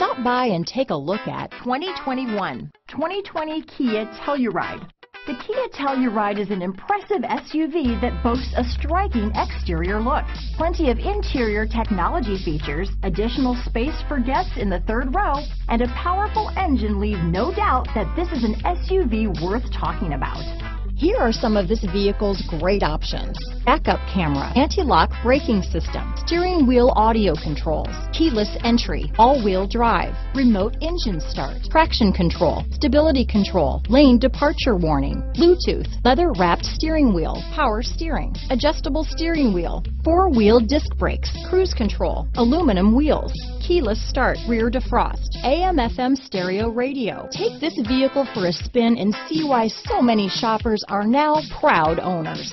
Stop by and take a look at 2021 2020 Kia Telluride. The Kia Telluride is an impressive SUV that boasts a striking exterior look. Plenty of interior technology features, additional space for guests in the third row, and a powerful engine leave no doubt that this is an SUV worth talking about. Here are some of this vehicle's great options. Backup camera, anti-lock braking system, steering wheel audio controls, keyless entry, all-wheel drive, remote engine start, traction control, stability control, lane departure warning, Bluetooth, leather wrapped steering wheel, power steering, adjustable steering wheel, four-wheel disc brakes, cruise control, aluminum wheels, keyless start, rear defrost, AM FM stereo radio. Take this vehicle for a spin and see why so many shoppers are now proud owners.